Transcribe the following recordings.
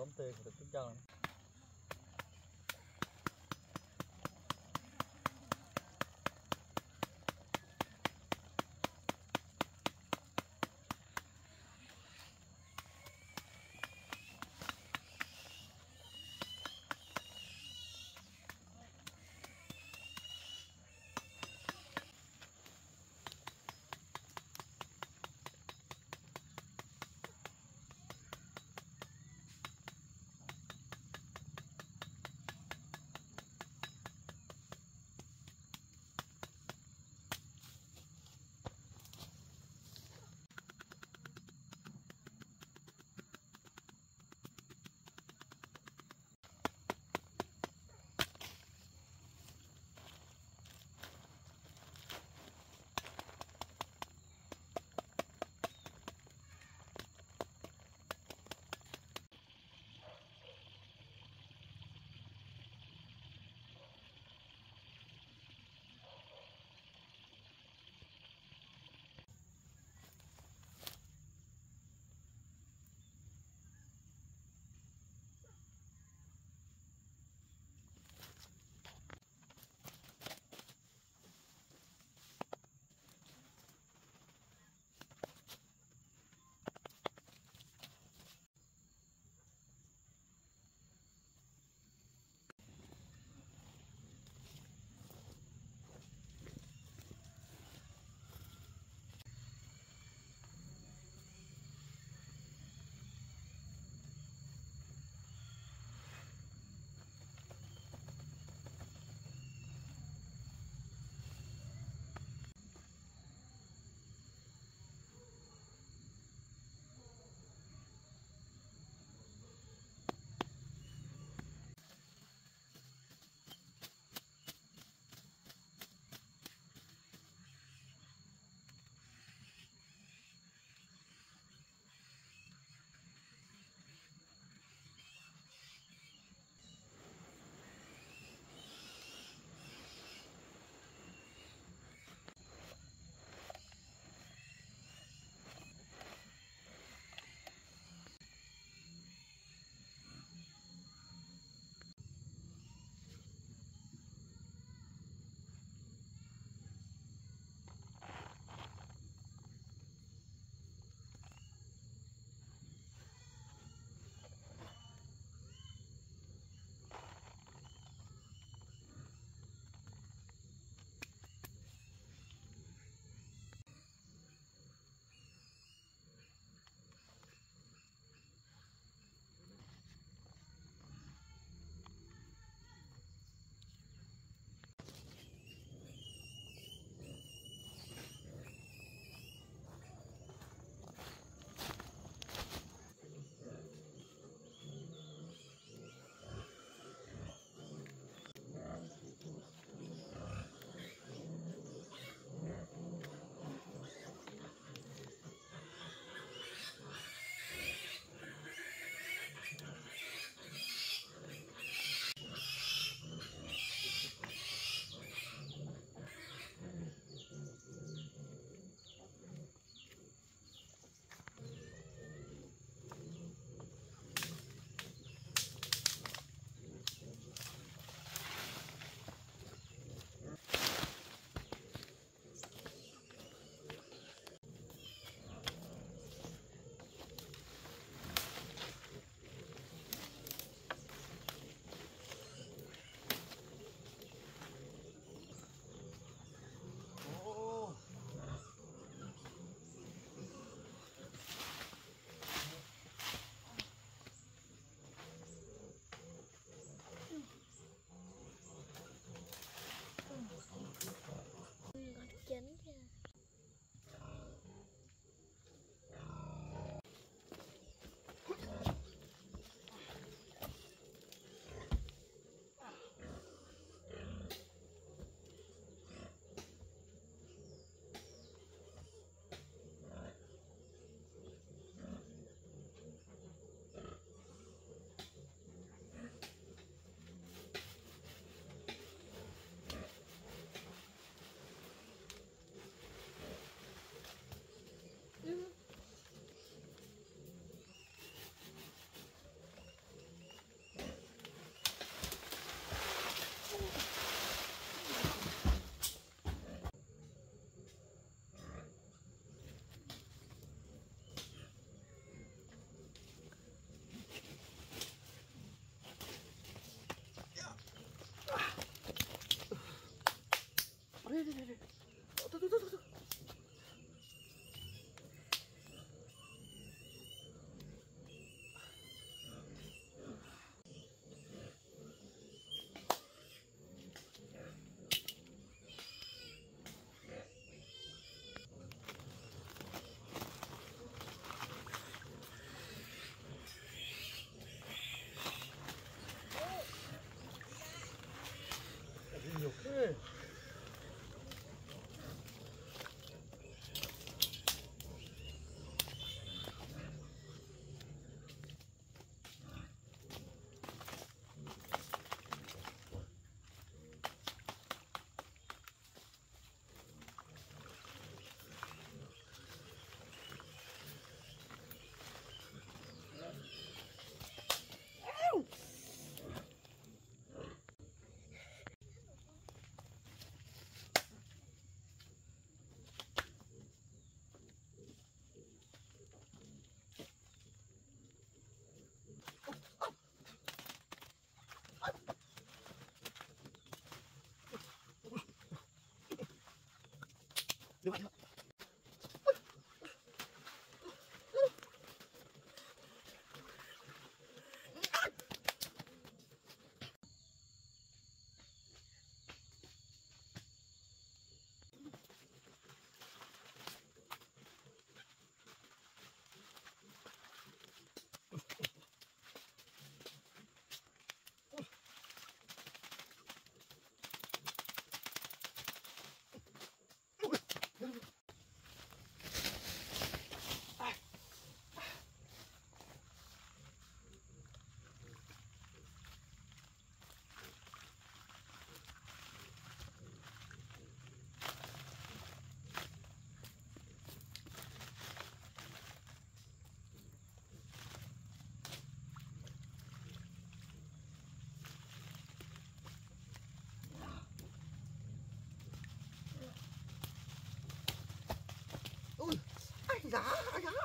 bấm tiền được chúng chân ああ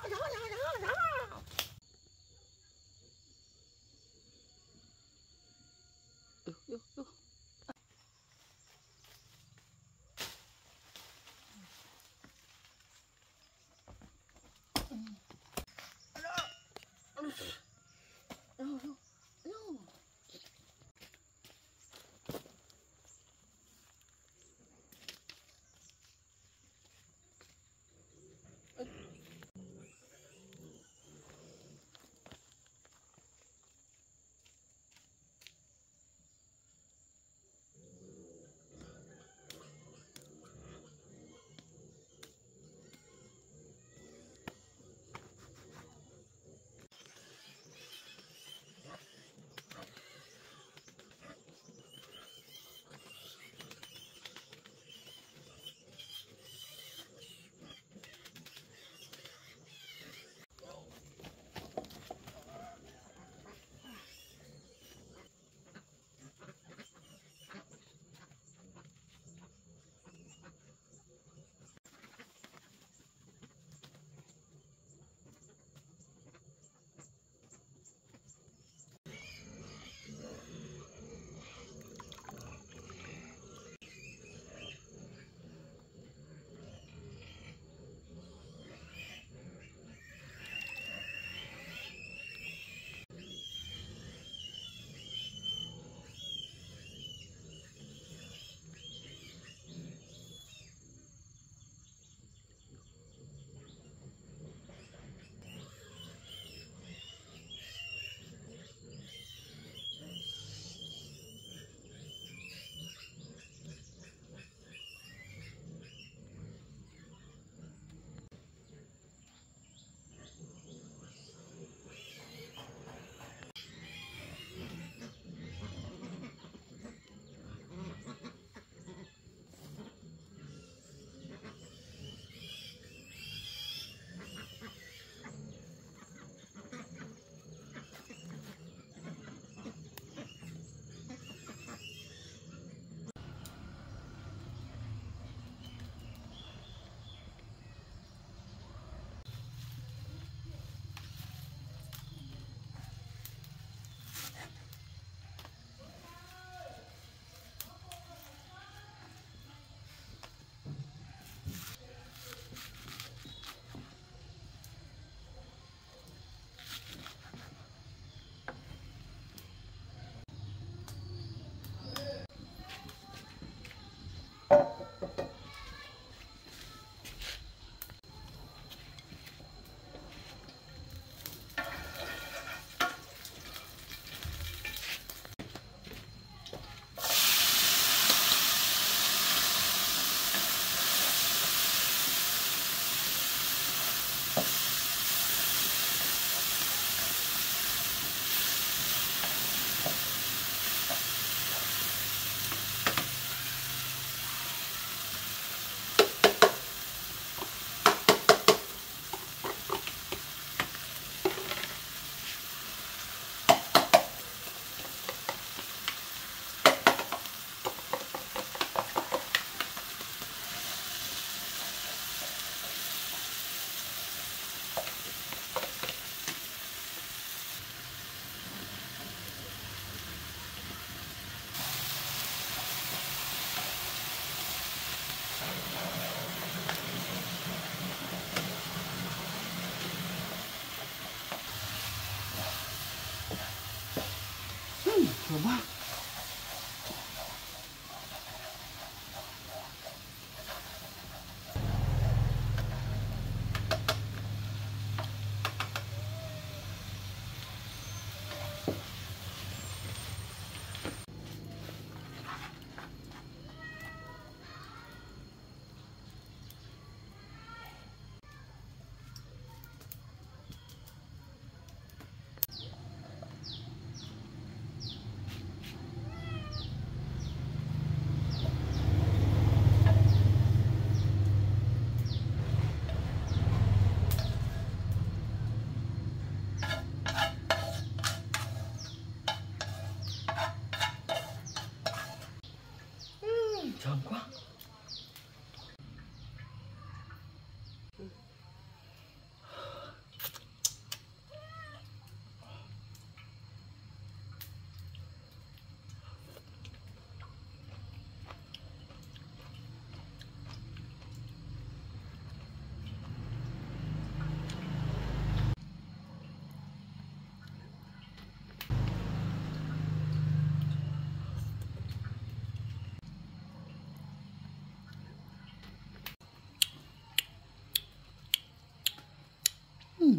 What?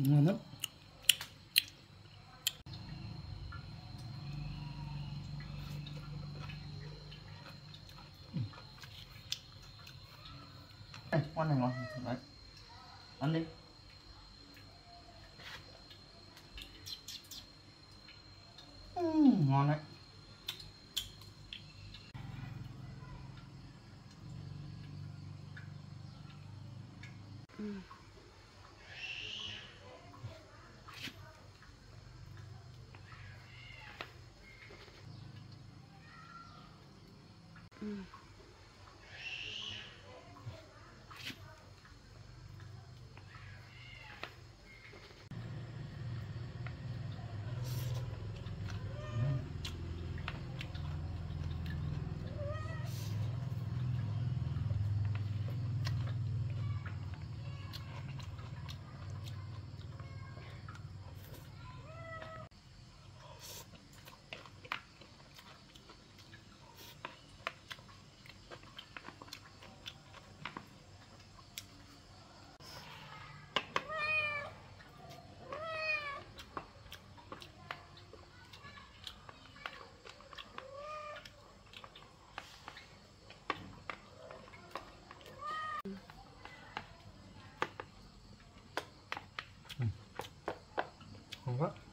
Ngon lắm. Con này ngon. Đấy. Ăn đi. Ừm, ngon đấy. Ừ. Mm. Ngon quá